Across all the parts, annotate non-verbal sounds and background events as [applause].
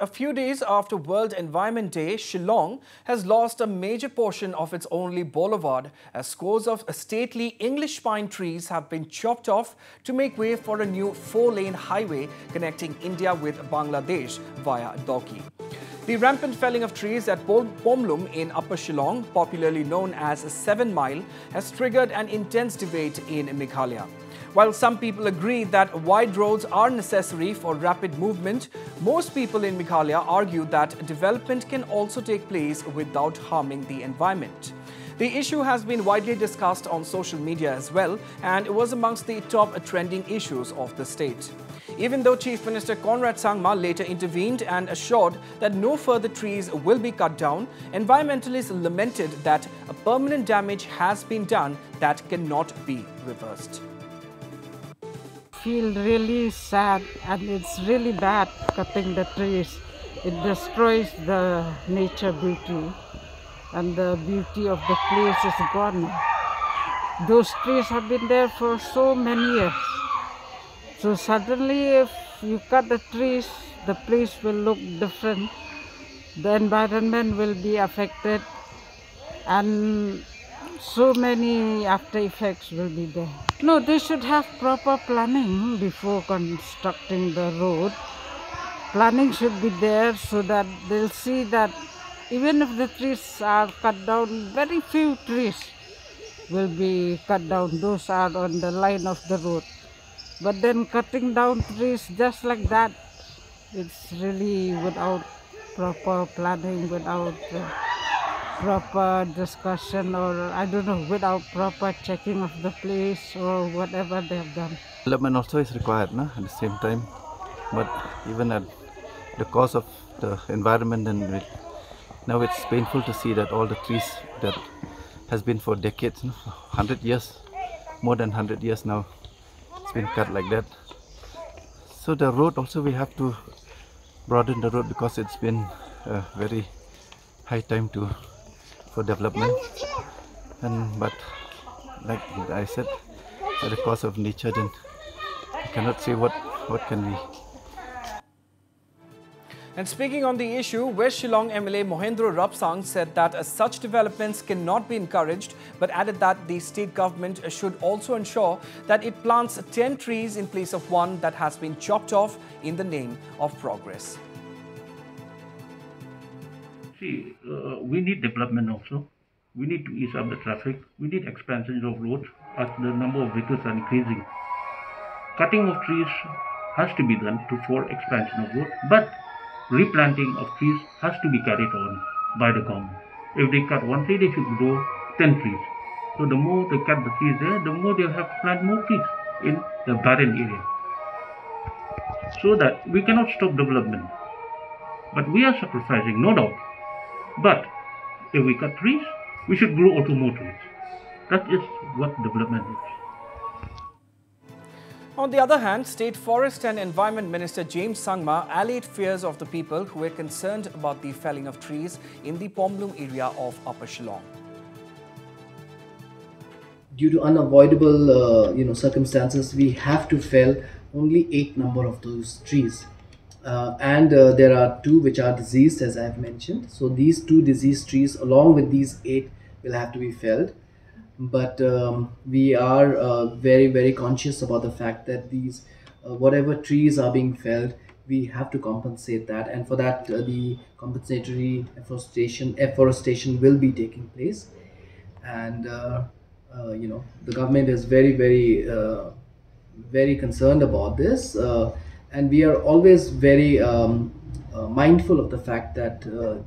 A few days after World Environment Day, Shillong has lost a major portion of its only boulevard as scores of stately English pine trees have been chopped off to make way for a new four-lane highway connecting India with Bangladesh via Dawki. The rampant felling of trees at Pomlum in Upper Shillong, popularly known as Seven Mile, has triggered an intense debate in Meghalaya. While some people agree that wide roads are necessary for rapid movement, most people in Meghalaya argue that development can also take place without harming the environment. The issue has been widely discussed on social media as well and it was amongst the top trending issues of the state. Even though Chief Minister Conrad Sangma later intervened and assured that no further trees will be cut down, environmentalists lamented that a permanent damage has been done that cannot be reversed feel really sad and it's really bad cutting the trees. It destroys the nature beauty and the beauty of the place is gone. Those trees have been there for so many years. So suddenly if you cut the trees, the place will look different. The environment will be affected and so many after effects will be there. No, they should have proper planning before constructing the road. Planning should be there so that they'll see that even if the trees are cut down, very few trees will be cut down. Those are on the line of the road. But then cutting down trees just like that, it's really without proper planning, without... Uh, proper discussion or I don't know without proper checking of the place or whatever they have done. Development also is required no? at the same time but even at the cost of the environment and now it's painful to see that all the trees that has been for decades, no? 100 [laughs] years, more than 100 years now, it's been cut like that. So the road also we have to broaden the road because it's been a very high time to for development and but like I said at the cost of nature then I cannot see what what can be and speaking on the issue, West Shillong MLA Mohendro Rapsang said that uh, such developments cannot be encouraged, but added that the state government should also ensure that it plants 10 trees in place of one that has been chopped off in the name of progress. See, uh, we need development also. We need to ease up the traffic. We need expansion of roads as the number of vehicles are increasing. Cutting of trees has to be done to for expansion of road, but replanting of trees has to be carried on by the government. If they cut one tree, they should grow 10 trees. So the more they cut the trees there, the more they have to plant more trees in the barren area. So that we cannot stop development. But we are sacrificing, no doubt, but if we cut trees, we should grow also more trees. That is what development is. On the other hand, State Forest and Environment Minister James Sangma allayed fears of the people who were concerned about the felling of trees in the Pomlum area of Upper Shillong. Due to unavoidable, uh, you know, circumstances, we have to fell only eight number of those trees uh, and uh, there are two which are diseased as I have mentioned. So these two diseased trees along with these eight will have to be felled. But um, we are uh, very very conscious about the fact that these uh, whatever trees are being felled we have to compensate that and for that uh, the compensatory afforestation afforestation will be taking place and uh, you know the government is very very very concerned about this and we are always very um, uh, mindful of the fact that uh,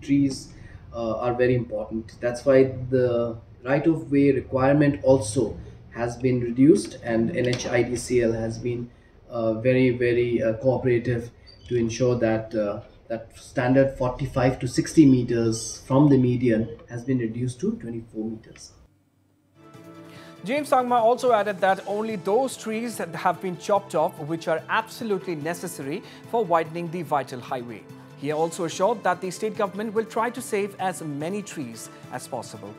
trees uh, are very important. That's why the right of way requirement also has been reduced, and NHIDCL has been uh, very, very uh, cooperative to ensure that uh, that standard 45 to 60 meters from the median has been reduced to 24 meters. James Sangma also added that only those trees that have been chopped off which are absolutely necessary for widening the vital highway. He also assured that the state government will try to save as many trees as possible.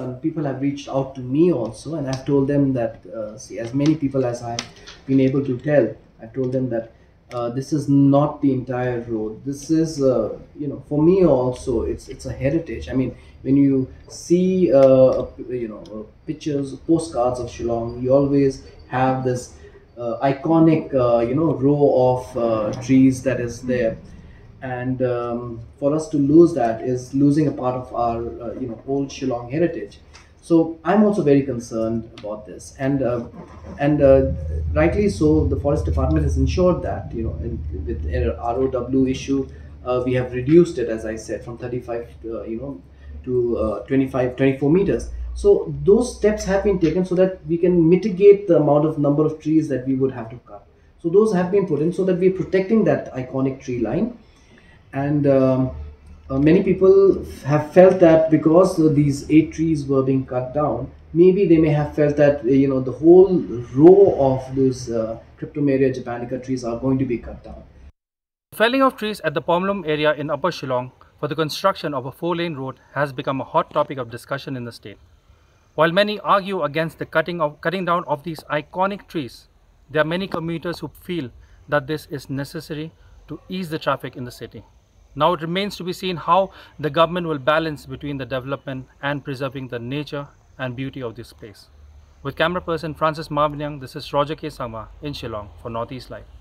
Um, people have reached out to me also and I've told them that, uh, see, as many people as I've been able to tell, I've told them that uh, this is not the entire road. This is, uh, you know, for me also, it's it's a heritage. I mean, when you see, uh, you know, uh, pictures, postcards of Shillong, you always have this uh, iconic, uh, you know, row of trees that is there. And um, for us to lose that is losing a part of our, you know, old Shillong heritage. So I'm also very concerned about this, and and rightly so. The forest department has ensured that you know in, with ROW issue, uh, we have reduced it as I said from 35 uh, you know to uh, 25 24 meters. So those steps have been taken so that we can mitigate the amount of number of trees that we would have to cut. So those have been put in so that we are protecting that iconic tree line, and. Um, uh, many people have felt that because these eight trees were being cut down, maybe they may have felt that uh, you know the whole row of those uh, Cryptomeria japonica trees are going to be cut down. The Felling of trees at the Pomlum area in Upper Shillong for the construction of a four-lane road has become a hot topic of discussion in the state. While many argue against the cutting, of, cutting down of these iconic trees, there are many commuters who feel that this is necessary to ease the traffic in the city. Now it remains to be seen how the government will balance between the development and preserving the nature and beauty of this place. With camera person Francis Marvinyang, this is Roger K. Sama in Shillong for Northeast Live.